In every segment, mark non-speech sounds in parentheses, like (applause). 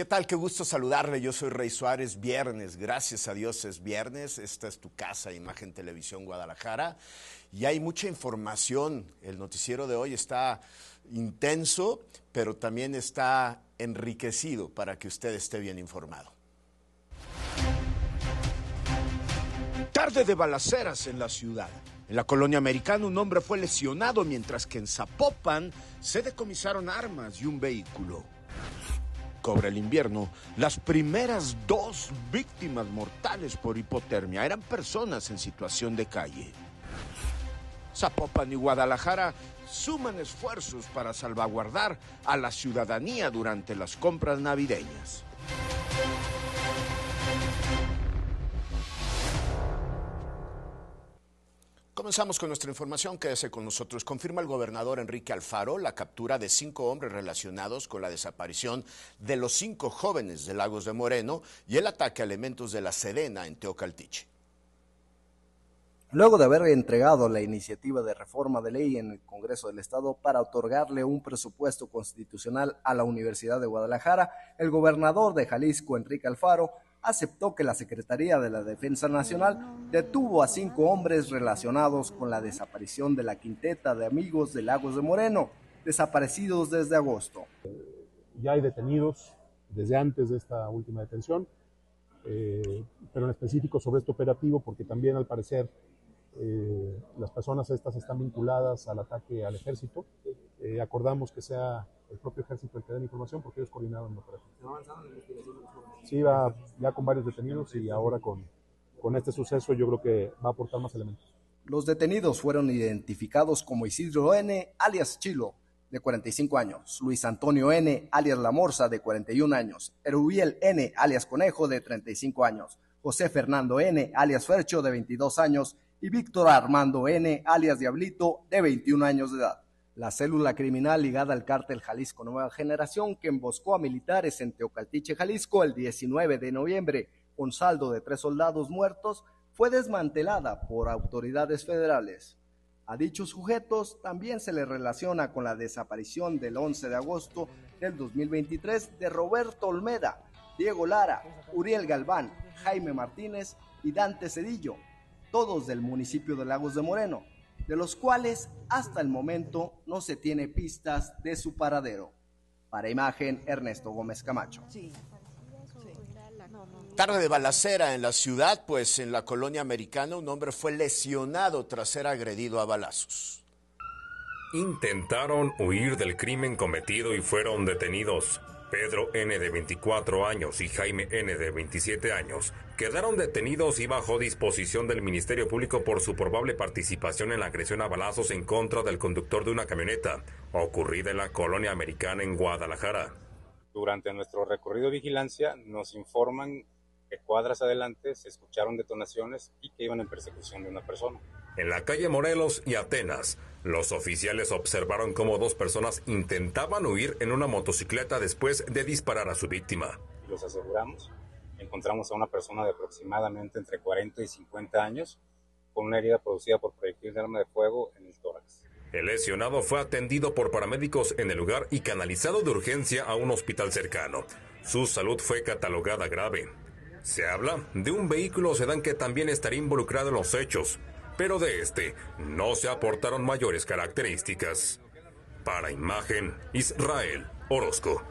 ¿Qué tal? Qué gusto saludarle. Yo soy Rey Suárez. Viernes, gracias a Dios es viernes. Esta es tu casa, Imagen Televisión Guadalajara. Y hay mucha información. El noticiero de hoy está intenso, pero también está enriquecido para que usted esté bien informado. Tarde de balaceras en la ciudad. En la colonia americana un hombre fue lesionado mientras que en Zapopan se decomisaron armas y un vehículo cobra el invierno, las primeras dos víctimas mortales por hipotermia eran personas en situación de calle. Zapopan y Guadalajara suman esfuerzos para salvaguardar a la ciudadanía durante las compras navideñas. Comenzamos con nuestra información. Quédese con nosotros. Confirma el gobernador Enrique Alfaro la captura de cinco hombres relacionados con la desaparición de los cinco jóvenes de Lagos de Moreno y el ataque a elementos de la Sedena en Teocaltiche. Luego de haber entregado la iniciativa de reforma de ley en el Congreso del Estado para otorgarle un presupuesto constitucional a la Universidad de Guadalajara, el gobernador de Jalisco, Enrique Alfaro, aceptó que la Secretaría de la Defensa Nacional detuvo a cinco hombres relacionados con la desaparición de la quinteta de amigos de Lagos de Moreno, desaparecidos desde agosto. Ya hay detenidos desde antes de esta última detención, eh, pero en específico sobre este operativo, porque también al parecer eh, las personas estas están vinculadas al ataque al ejército. Eh, acordamos que sea el propio ejército el que dé la información porque ellos coordinaron la operación. Sí, va ya con varios detenidos y ahora con, con este suceso yo creo que va a aportar más elementos. Los detenidos fueron identificados como Isidro N., alias Chilo, de 45 años, Luis Antonio N., alias La Morsa, de 41 años, Erubiel N., alias Conejo, de 35 años, José Fernando N., alias Fercho, de 22 años, y Víctor Armando N., alias Diablito, de 21 años de edad la célula criminal ligada al cártel Jalisco Nueva Generación que emboscó a militares en Teocaltiche, Jalisco, el 19 de noviembre, con saldo de tres soldados muertos, fue desmantelada por autoridades federales. A dichos sujetos también se les relaciona con la desaparición del 11 de agosto del 2023 de Roberto Olmeda, Diego Lara, Uriel Galván, Jaime Martínez y Dante Cedillo, todos del municipio de Lagos de Moreno, de los cuales hasta el momento no se tiene pistas de su paradero. Para imagen, Ernesto Gómez Camacho. Tarde de balacera en la ciudad, pues en la colonia americana un hombre fue lesionado tras ser agredido a balazos. Intentaron huir del crimen cometido y fueron detenidos. Pedro N. de 24 años y Jaime N. de 27 años quedaron detenidos y bajo disposición del Ministerio Público por su probable participación en la agresión a balazos en contra del conductor de una camioneta ocurrida en la colonia americana en Guadalajara. Durante nuestro recorrido de vigilancia nos informan que cuadras adelante se escucharon detonaciones y que iban en persecución de una persona. En la calle Morelos y Atenas, los oficiales observaron cómo dos personas intentaban huir en una motocicleta después de disparar a su víctima. Los aseguramos. Encontramos a una persona de aproximadamente entre 40 y 50 años con una herida producida por proyectil de arma de fuego en el tórax. El lesionado fue atendido por paramédicos en el lugar y canalizado de urgencia a un hospital cercano. Su salud fue catalogada grave. Se habla de un vehículo sedán que también estaría involucrado en los hechos, pero de este no se aportaron mayores características. Para imagen, Israel Orozco.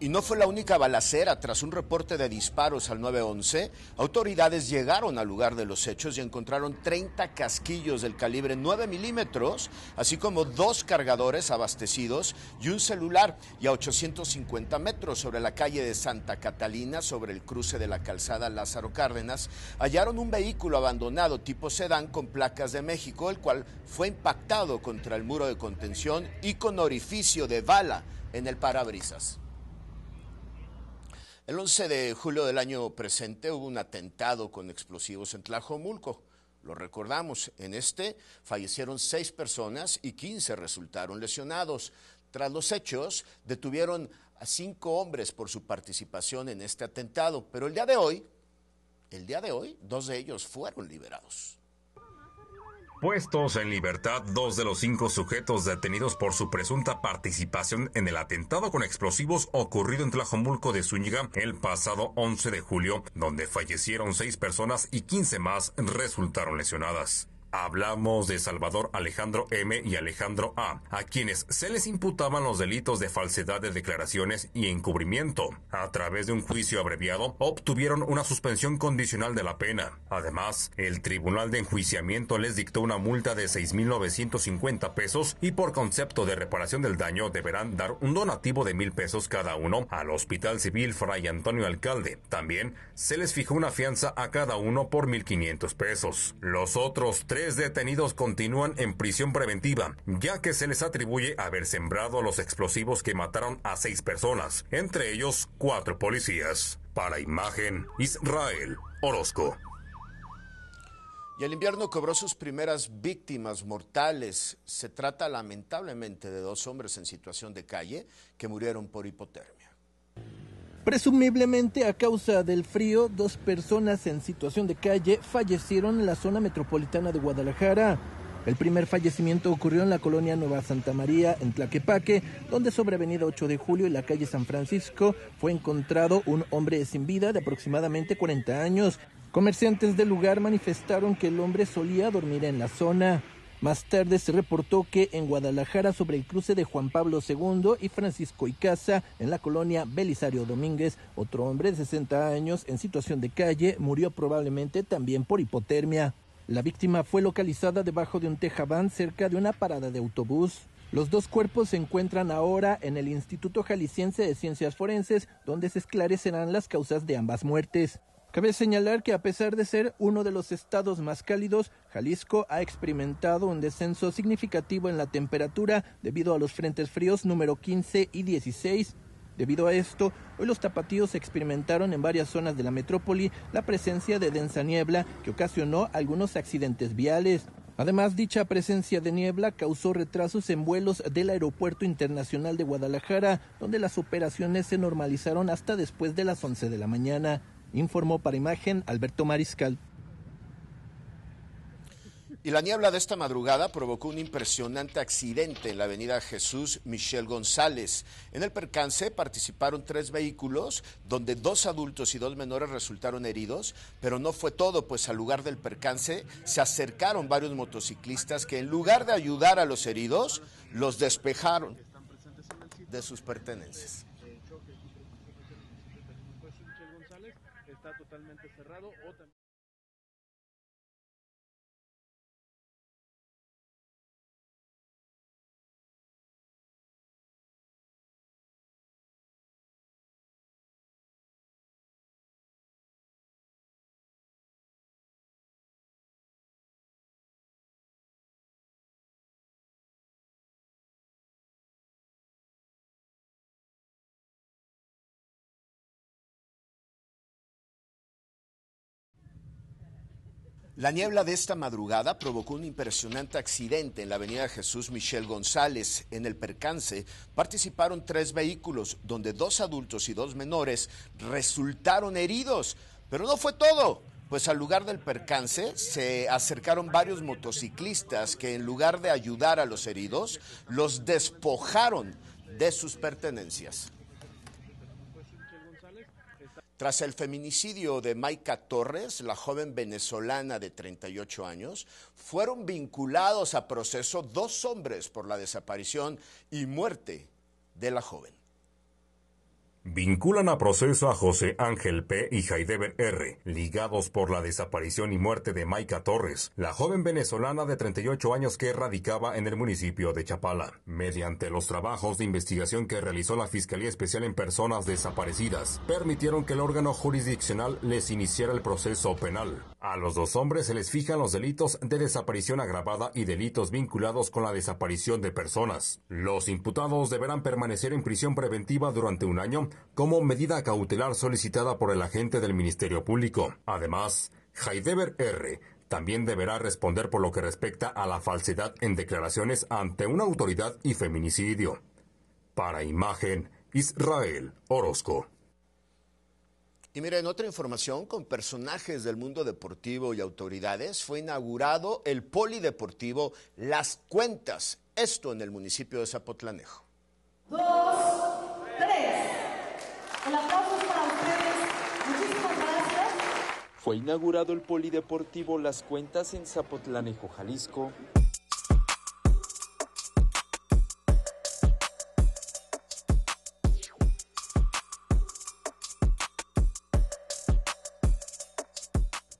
Y no fue la única balacera. Tras un reporte de disparos al 911, autoridades llegaron al lugar de los hechos y encontraron 30 casquillos del calibre 9 milímetros, así como dos cargadores abastecidos y un celular. Y a 850 metros sobre la calle de Santa Catalina, sobre el cruce de la calzada Lázaro Cárdenas, hallaron un vehículo abandonado tipo sedán con placas de México, el cual fue impactado contra el muro de contención y con orificio de bala en el parabrisas. El 11 de julio del año presente hubo un atentado con explosivos en Tlajomulco. Lo recordamos, en este fallecieron seis personas y 15 resultaron lesionados. Tras los hechos, detuvieron a cinco hombres por su participación en este atentado, pero el día de hoy, el día de hoy, dos de ellos fueron liberados. Puestos en libertad dos de los cinco sujetos detenidos por su presunta participación en el atentado con explosivos ocurrido en Tlajomulco de Zúñiga el pasado 11 de julio, donde fallecieron seis personas y 15 más resultaron lesionadas. Hablamos de Salvador Alejandro M. y Alejandro A., a quienes se les imputaban los delitos de falsedad de declaraciones y encubrimiento. A través de un juicio abreviado, obtuvieron una suspensión condicional de la pena. Además, el Tribunal de Enjuiciamiento les dictó una multa de 6.950 pesos y por concepto de reparación del daño deberán dar un donativo de mil pesos cada uno al Hospital Civil Fray Antonio Alcalde. También se les fijó una fianza a cada uno por 1.500 pesos. Los otros tres tres detenidos continúan en prisión preventiva, ya que se les atribuye haber sembrado los explosivos que mataron a seis personas, entre ellos cuatro policías. Para imagen, Israel Orozco. Y el invierno cobró sus primeras víctimas mortales. Se trata lamentablemente de dos hombres en situación de calle que murieron por hipotermia. Presumiblemente a causa del frío, dos personas en situación de calle fallecieron en la zona metropolitana de Guadalajara. El primer fallecimiento ocurrió en la colonia Nueva Santa María, en Tlaquepaque, donde sobre Avenida 8 de Julio y la calle San Francisco fue encontrado un hombre sin vida de aproximadamente 40 años. Comerciantes del lugar manifestaron que el hombre solía dormir en la zona. Más tarde se reportó que en Guadalajara, sobre el cruce de Juan Pablo II y Francisco Icaza, en la colonia Belisario Domínguez, otro hombre de 60 años en situación de calle murió probablemente también por hipotermia. La víctima fue localizada debajo de un tejabán cerca de una parada de autobús. Los dos cuerpos se encuentran ahora en el Instituto Jalisciense de Ciencias Forenses, donde se esclarecerán las causas de ambas muertes. Cabe señalar que a pesar de ser uno de los estados más cálidos, Jalisco ha experimentado un descenso significativo en la temperatura debido a los frentes fríos número 15 y 16. Debido a esto, hoy los tapatíos experimentaron en varias zonas de la metrópoli la presencia de densa niebla que ocasionó algunos accidentes viales. Además, dicha presencia de niebla causó retrasos en vuelos del Aeropuerto Internacional de Guadalajara, donde las operaciones se normalizaron hasta después de las 11 de la mañana informó para imagen Alberto Mariscal. Y la niebla de esta madrugada provocó un impresionante accidente en la avenida Jesús Michel González. En el percance participaron tres vehículos, donde dos adultos y dos menores resultaron heridos, pero no fue todo, pues al lugar del percance se acercaron varios motociclistas que en lugar de ayudar a los heridos, los despejaron de sus pertenencias. Totalmente cerrado o también La niebla de esta madrugada provocó un impresionante accidente en la avenida Jesús Michel González. En el percance participaron tres vehículos, donde dos adultos y dos menores resultaron heridos. Pero no fue todo, pues al lugar del percance se acercaron varios motociclistas que en lugar de ayudar a los heridos, los despojaron de sus pertenencias. Tras el feminicidio de Maika Torres, la joven venezolana de 38 años, fueron vinculados a proceso dos hombres por la desaparición y muerte de la joven. Vinculan a proceso a José Ángel P. y Heideber R., ligados por la desaparición y muerte de Maika Torres, la joven venezolana de 38 años que radicaba en el municipio de Chapala. Mediante los trabajos de investigación que realizó la Fiscalía Especial en Personas Desaparecidas, permitieron que el órgano jurisdiccional les iniciara el proceso penal. A los dos hombres se les fijan los delitos de desaparición agravada y delitos vinculados con la desaparición de personas. Los imputados deberán permanecer en prisión preventiva durante un año como medida cautelar solicitada por el agente del Ministerio Público. Además, Heideber R también deberá responder por lo que respecta a la falsedad en declaraciones ante una autoridad y feminicidio. Para imagen, Israel Orozco. Y miren, otra información con personajes del mundo deportivo y autoridades, fue inaugurado el polideportivo Las Cuentas, esto en el municipio de Zapotlanejo. Fue inaugurado el polideportivo Las Cuentas en Zapotlanejo, Jalisco.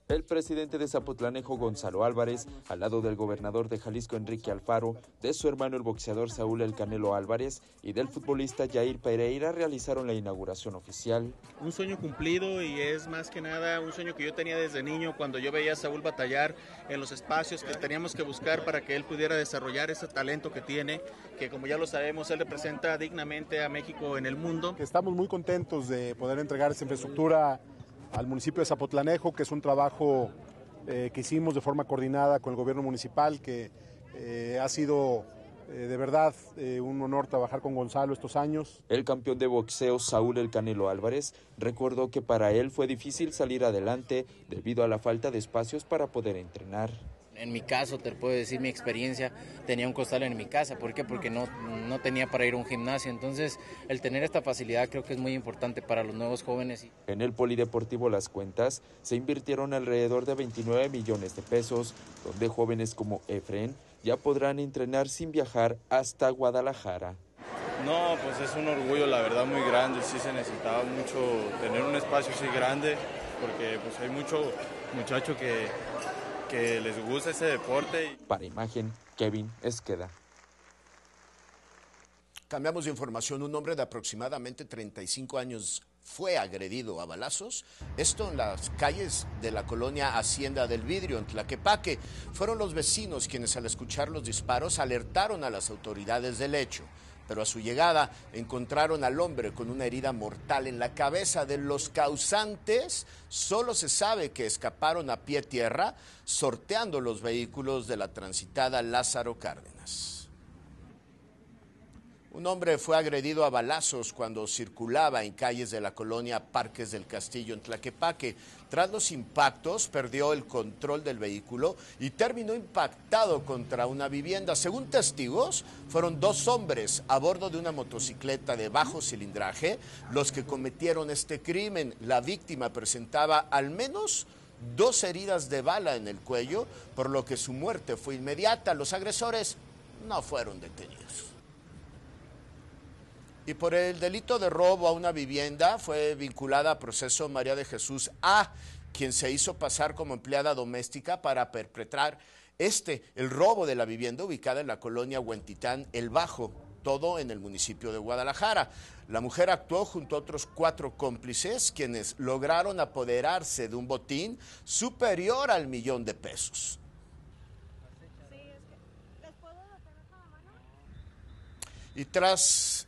El presidente de Zapotlanejo, Gonzalo Álvarez, al lado del gobernador de Jalisco, Enrique Alfaro, de su hermano el boxeador Saúl El Canelo Álvarez y del futbolista Jair Pereira realizaron la inauguración oficial. Un sueño cumplido y es más que nada un sueño que yo tenía desde niño cuando yo veía a Saúl batallar en los espacios que teníamos que buscar para que él pudiera desarrollar ese talento que tiene, que como ya lo sabemos, él representa dignamente a México en el mundo. Estamos muy contentos de poder entregar esta infraestructura al municipio de Zapotlanejo, que es un trabajo eh, que hicimos de forma coordinada con el gobierno municipal, que eh, ha sido eh, de verdad un honor trabajar con Gonzalo estos años. El campeón de boxeo Saúl El Canelo Álvarez recordó que para él fue difícil salir adelante debido a la falta de espacios para poder entrenar. En mi caso, te puedo decir mi experiencia, tenía un costal en mi casa. ¿Por qué? Porque no, no tenía para ir a un gimnasio. Entonces, el tener esta facilidad creo que es muy importante para los nuevos jóvenes. En el Polideportivo Las Cuentas se invirtieron alrededor de 29 millones de pesos, donde jóvenes como Efren ya podrán entrenar sin viajar hasta Guadalajara. No, pues es un orgullo, la verdad, muy grande. Sí se necesitaba mucho tener un espacio así grande, porque pues hay mucho muchacho que, que les gusta ese deporte. Para imagen, Kevin Esqueda. Cambiamos de información. Un hombre de aproximadamente 35 años fue agredido a balazos. Esto en las calles de la colonia Hacienda del Vidrio, en Tlaquepaque. Fueron los vecinos quienes al escuchar los disparos alertaron a las autoridades del hecho. Pero a su llegada encontraron al hombre con una herida mortal en la cabeza. De los causantes, solo se sabe que escaparon a pie tierra, sorteando los vehículos de la transitada Lázaro Cárdenas. Un hombre fue agredido a balazos cuando circulaba en calles de la colonia Parques del Castillo en Tlaquepaque. Tras los impactos, perdió el control del vehículo y terminó impactado contra una vivienda. Según testigos, fueron dos hombres a bordo de una motocicleta de bajo cilindraje los que cometieron este crimen. La víctima presentaba al menos dos heridas de bala en el cuello, por lo que su muerte fue inmediata. Los agresores no fueron detenidos. Y por el delito de robo a una vivienda fue vinculada a proceso María de Jesús A, quien se hizo pasar como empleada doméstica para perpetrar este, el robo de la vivienda ubicada en la colonia Huentitán, El Bajo, todo en el municipio de Guadalajara. La mujer actuó junto a otros cuatro cómplices, quienes lograron apoderarse de un botín superior al millón de pesos. Y tras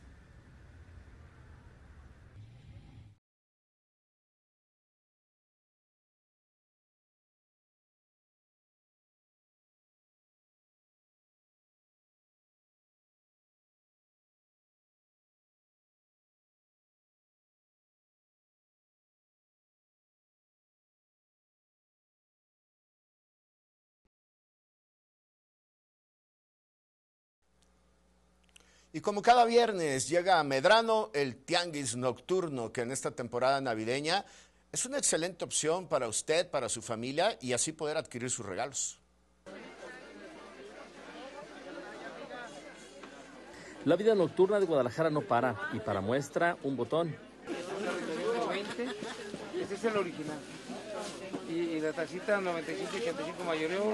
Y como cada viernes llega a Medrano el Tianguis Nocturno, que en esta temporada navideña es una excelente opción para usted, para su familia y así poder adquirir sus regalos. La vida nocturna de Guadalajara no para y para muestra un botón. Ese es el original. Y, y la tacita 95 85 mayoreo.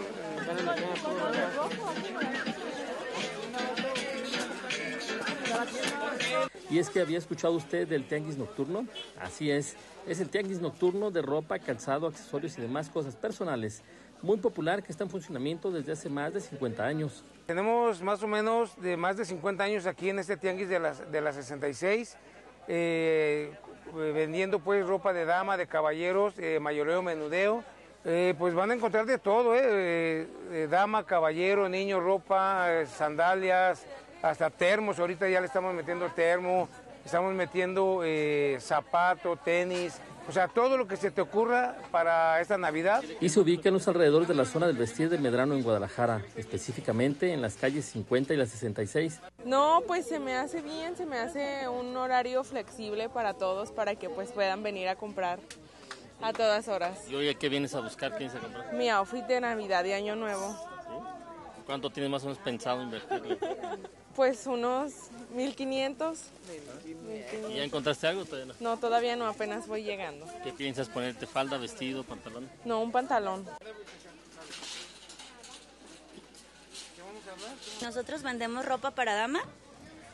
Y es que había escuchado usted del tianguis nocturno. Así es, es el tianguis nocturno de ropa, calzado, accesorios y demás cosas personales. Muy popular que está en funcionamiento desde hace más de 50 años. Tenemos más o menos de más de 50 años aquí en este tianguis de la, de la 66, eh, vendiendo pues ropa de dama, de caballeros, eh, mayoreo, menudeo. Eh, pues van a encontrar de todo, eh, dama, caballero, niño, ropa, sandalias, hasta termos, ahorita ya le estamos metiendo termo, estamos metiendo eh, zapato, tenis, o sea, todo lo que se te ocurra para esta Navidad. Y se ubica en los alrededores de la zona del vestir de Medrano en Guadalajara, específicamente en las calles 50 y la 66. No, pues se me hace bien, se me hace un horario flexible para todos para que pues puedan venir a comprar a todas horas. ¿Y hoy a qué vienes a buscar? ¿Qué vienes a comprar? Mi outfit de Navidad y Año Nuevo. ¿Cuánto tienes más o menos pensado invertir? (laughs) Pues unos 1500. ¿Y ya encontraste algo? Todavía no? No, todavía no, apenas voy llegando. ¿Qué piensas ponerte? ¿Falda, vestido, pantalón? No, un pantalón. Nosotros vendemos ropa para dama.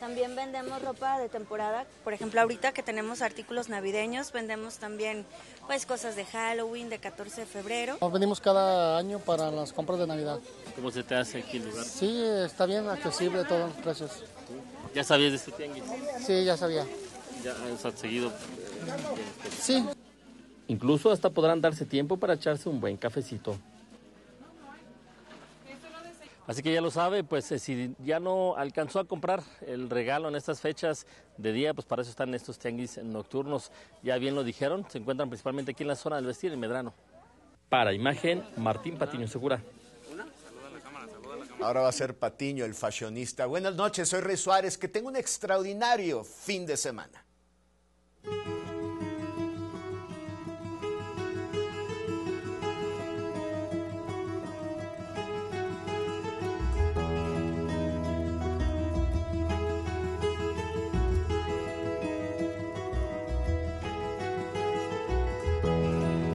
También vendemos ropa de temporada. Por ejemplo, ahorita que tenemos artículos navideños, vendemos también pues cosas de Halloween, de 14 de febrero. Nos venimos cada año para las compras de Navidad. ¿Cómo se te hace aquí el lugar? Sí, está bien, accesible todos los precios. ¿Ya sabías de este tianguis? Sí, ya sabía. ¿Ya has seguido? Sí. Incluso hasta podrán darse tiempo para echarse un buen cafecito. Así que ya lo sabe, pues eh, si ya no alcanzó a comprar el regalo en estas fechas de día, pues para eso están estos tianguis nocturnos. Ya bien lo dijeron, se encuentran principalmente aquí en la zona del vestir, en Medrano. Para imagen, Martín Patiño Segura. Ahora va a ser Patiño, el fashionista. Buenas noches, soy Rey Suárez. Que tenga un extraordinario fin de semana.